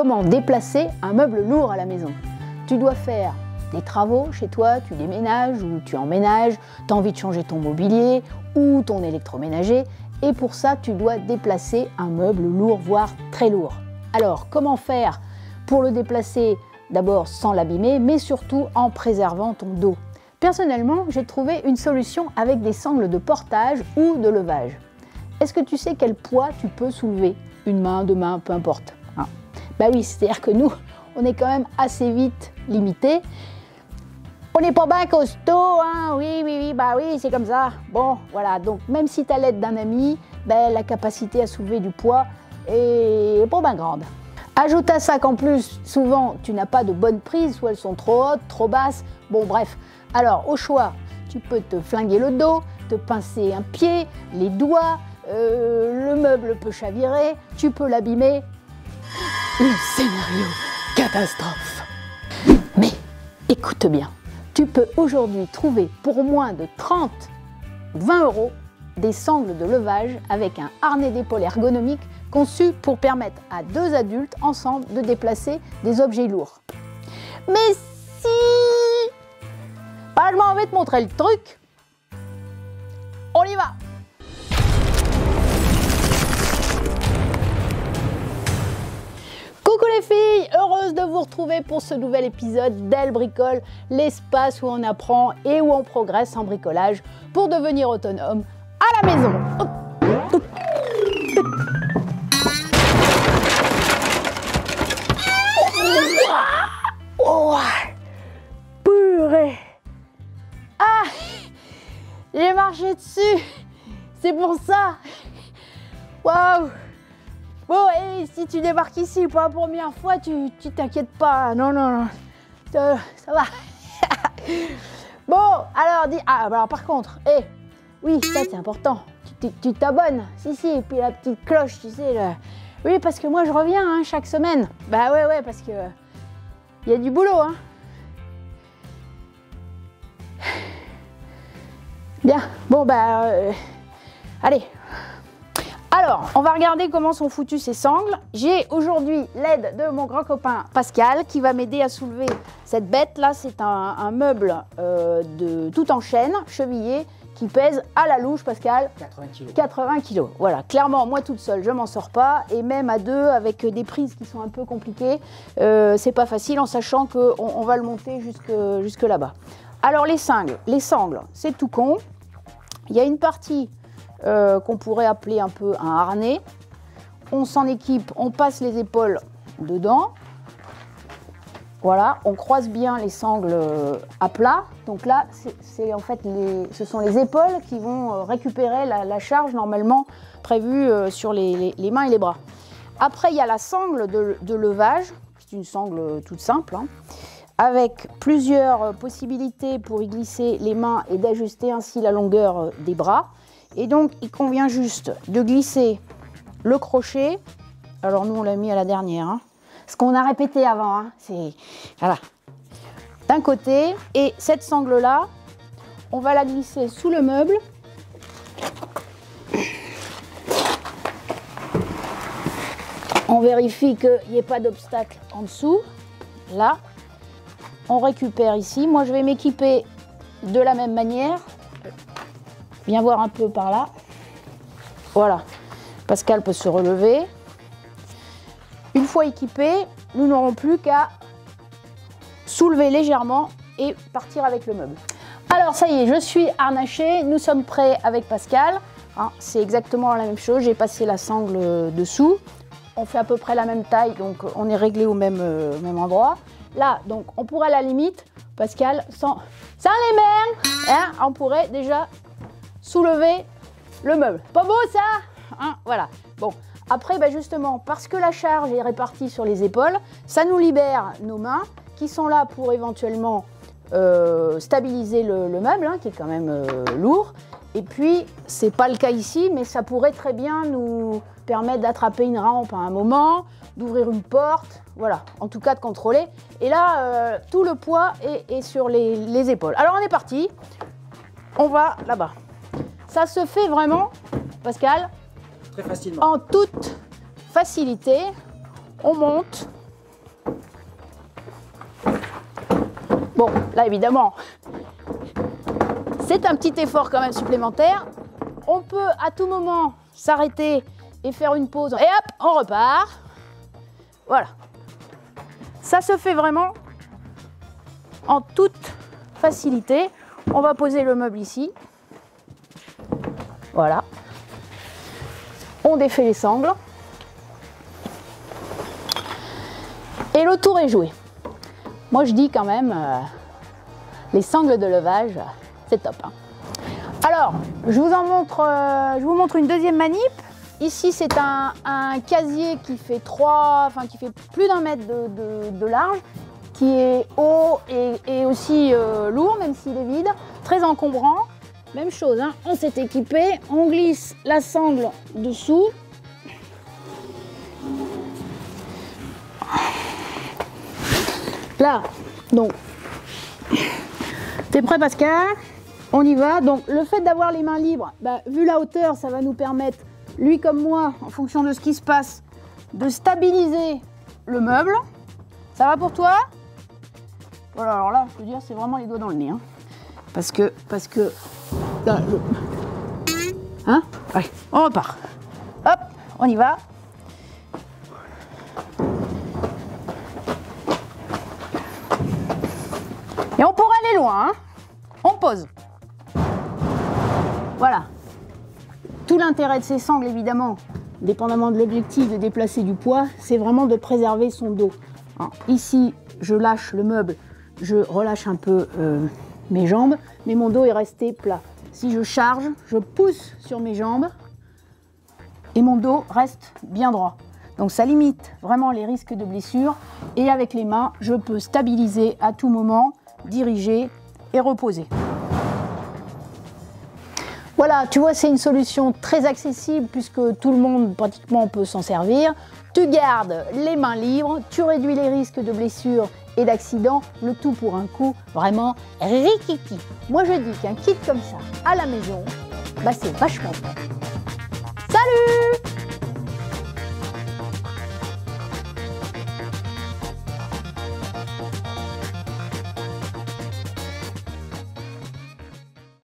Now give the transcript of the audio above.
comment déplacer un meuble lourd à la maison. Tu dois faire des travaux chez toi, tu déménages ou tu emménages, tu as envie de changer ton mobilier ou ton électroménager et pour ça tu dois déplacer un meuble lourd, voire très lourd. Alors comment faire pour le déplacer d'abord sans l'abîmer mais surtout en préservant ton dos? Personnellement, j'ai trouvé une solution avec des sangles de portage ou de levage. Est-ce que tu sais quel poids tu peux soulever? Une main, deux mains, peu importe. Hein? Bah oui, c'est-à-dire que nous, on est quand même assez vite limité. On n'est pas bien costaud, hein Oui, oui, oui, bah oui, c'est comme ça. Bon, voilà, donc même si tu as l'aide d'un ami, ben, la capacité à soulever du poids est pas bien grande. Ajoute à ça qu'en plus, souvent, tu n'as pas de bonnes prises, soit elles sont trop hautes, trop basses. Bon, bref, alors, au choix, tu peux te flinguer le dos, te pincer un pied, les doigts, euh, le meuble peut chavirer, tu peux l'abîmer. Le scénario catastrophe. Mais écoute bien, tu peux aujourd'hui trouver pour moins de 30 20 euros des sangles de levage avec un harnais d'épaule ergonomique conçu pour permettre à deux adultes ensemble de déplacer des objets lourds. Mais je m'en vais te montrer le truc. On y va vous retrouver pour ce nouvel épisode d'Elle Bricole, l'espace où on apprend et où on progresse en bricolage pour devenir autonome à la maison. Oh, purée. Ah J'ai marché dessus. C'est pour ça. Waouh Bon, et si tu débarques ici pour la première fois, tu t'inquiètes pas. Non, non, non. ça va. bon, alors, dis. Ah, alors par contre, hé, oui, ça c'est important. Tu t'abonnes. Si, si, et puis la petite cloche, tu sais. Oui, parce que moi je reviens hein, chaque semaine. Bah ouais, ouais, parce que. Il y a du boulot, hein. Bien, bon bah... Euh, allez. Alors, on va regarder comment sont foutues ces sangles. J'ai aujourd'hui l'aide de mon grand copain Pascal qui va m'aider à soulever cette bête. Là, c'est un, meuble euh, de tout en chaîne, chevillé, qui pèse à la louche, Pascal 80 kg. 80 kg. Voilà, clairement, moi toute seule, je m'en sors pas. Et même à deux, avec des prises qui sont un peu compliquées, euh, c'est pas facile en sachant qu'on on va le monter jusque, jusque là-bas. Alors les sangles, les sangles, c'est tout con. Il y a une partie euh, qu'on pourrait appeler un peu un harnais. On s'en équipe, on passe les épaules dedans. Voilà, on croise bien les sangles euh, à plat. Donc là, c'est en fait ce sont les épaules qui vont euh, récupérer la, charge normalement prévue sur les, mains et les bras. Après, il y a la sangle de, levage. C'est une sangle toute simple. Hein avec plusieurs possibilités pour y glisser les mains et d'ajuster ainsi la longueur des bras. Et donc, il convient juste de glisser le crochet. Alors, nous, on l'a mis à la dernière. Hein. Ce qu'on a répété avant, hein, c'est... Voilà. D'un côté. Et cette sangle-là, on va la glisser sous le meuble. On vérifie qu'il n'y ait pas d'obstacle en dessous. Là, on récupère ici. Moi, je vais m'équiper de la même manière. Viens voir un peu par là. Voilà. Pascal peut se relever. Une fois équipé, nous n'aurons plus qu'à soulever légèrement et partir avec le meuble. Alors ça y est, je suis harnaché, nous sommes prêts avec Pascal. Hein, c'est exactement la même chose, j'ai passé la sangle dessous. On fait à peu près la même taille, donc on est réglé au même, euh, même endroit. Là, donc, on pourrait à la limite, Pascal, sans, sans les mains, hein, on pourrait déjà soulever le meuble. Pas beau ça hein, Voilà. Bon, après, bah, justement, parce que la charge est répartie sur les épaules, ça nous libère nos mains qui sont là pour éventuellement euh, stabiliser le, meuble, hein, qui est quand même euh, lourd. Et puis, c'est pas le cas ici, mais ça pourrait très bien nous permettre d'attraper une rampe à un moment, d'ouvrir une porte, voilà, en tout cas de contrôler. Et là, euh, tout le poids est, sur les, épaules. Alors on est parti, on va là-bas. Ça se fait vraiment, Pascal Très facilement. En toute facilité. On monte. Bon, là évidemment, c'est un petit effort quand même supplémentaire. On peut à tout moment s'arrêter et faire une pause. Et hop, on repart. Voilà. Ça se fait vraiment en toute facilité. On va poser le meuble ici. Voilà. On défait les sangles. Et le tour est joué. Moi je dis quand même, euh, les sangles de levage, c'est top. hein. Alors, je vous en montre, euh, montre une deuxième manip. Ici, c'est un, casier qui fait 3, enfin qui fait plus d'un mètre de, large, qui est haut et, et aussi euh, lourd, même s'il est vide, très encombrant. Même chose, hein, on s'est équipé, on glisse la sangle dessous. Là, donc, t'es prêt Pascal? On y va. Donc le fait d'avoir les mains libres, bah, vu la hauteur, ça va nous permettre, lui comme moi, en fonction de ce qui se passe, de stabiliser le meuble. Ça va pour toi? Voilà, alors là, je peux dire, c'est vraiment les doigts dans le nez. hein. Parce que, parce que, hein Allez, on repart. Hop, on y va. Et on pourrait aller loin. hein. On pose. Voilà. Tout l'intérêt de ces sangles, évidemment, dépendamment de l'objectif de déplacer du poids, c'est vraiment de préserver son dos. Alors, ici, je lâche le meuble, je relâche un peu euh, mes jambes, mais mon dos est resté plat. Si je charge, je pousse sur mes jambes et mon dos reste bien droit. Donc ça limite vraiment les risques de blessure et avec les mains, je peux stabiliser à tout moment, diriger et reposer. Voilà, tu vois, c'est une solution très accessible puisque tout le monde pratiquement peut s'en servir. Tu gardes les mains libres, tu réduis les risques de blessures et le tout pour un coup vraiment rikiki. Moi je dis qu'un kit comme ça à la maison, bah c'est vachement bon. Salut